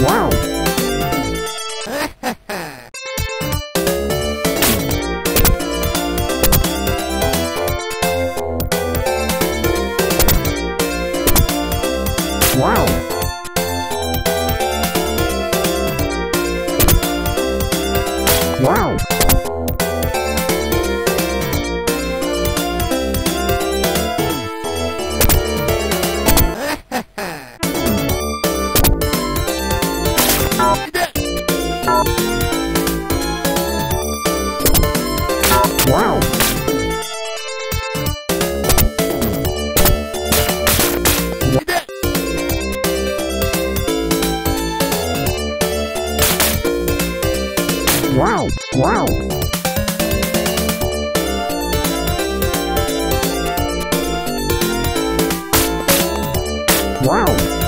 Wow! wow! Wow. Wow. Wow.